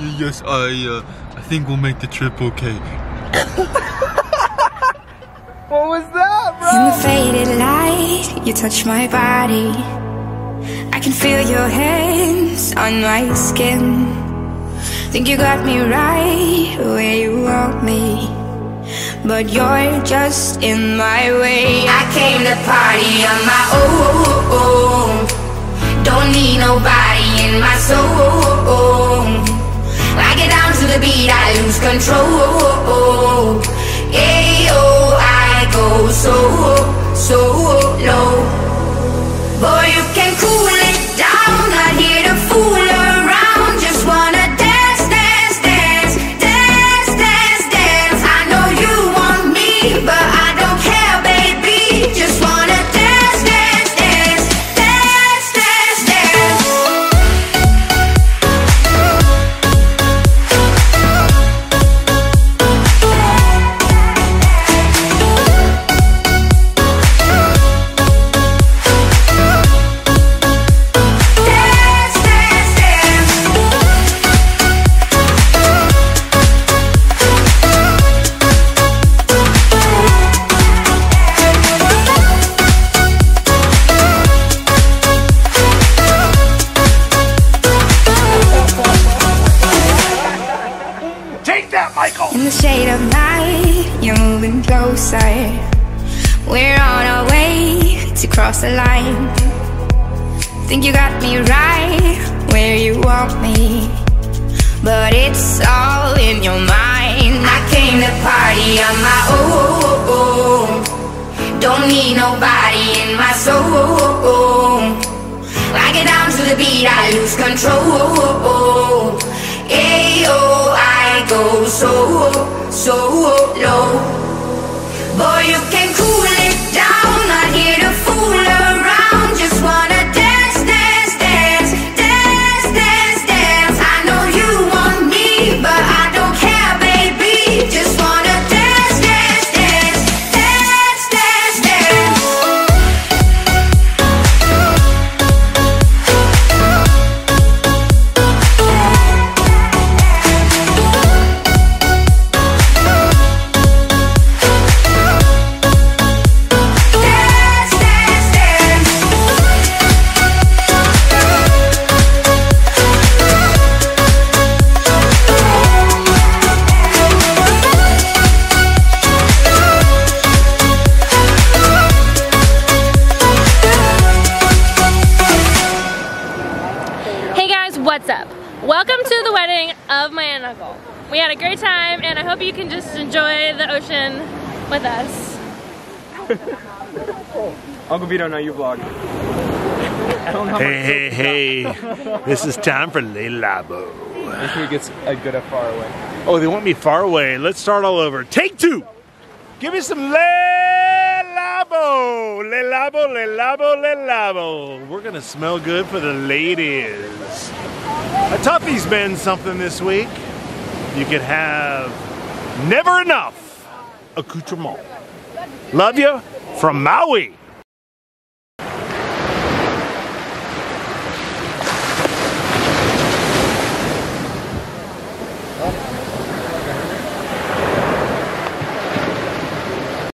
Yes, I, uh, I think we'll make the trip okay. what was that, bro? In the faded light, you touch my body. I can feel your hands on my skin. Think you got me right where you want me. But you're just in my way. I came to party on my own. Don't need nobody in my soul. Control. Ayo, I go so, so the shade of night, you're moving closer. We're on our way to cross the line. Think you got me right where you want me. But it's all in your mind. I came to party on my own. Don't need nobody in my soul. I get down to the beat, I lose control. Ayo, I go so, so low. Boy, you can cool Welcome to the wedding of my aunt and uncle. We had a great time and I hope you can just enjoy the ocean with us. Uncle Vito, now you vlog. I don't know how Hey, hey, hey. This is time for Le Labo. Make sure he gets a good up far away. Oh, they want me far away. Let's start all over. Take two. Give me some Le Le Labo, Le Labo, Le Labo. We're to smell good for the ladies. A toughie's been something this week. You could have never enough accoutrement. Love you from Maui.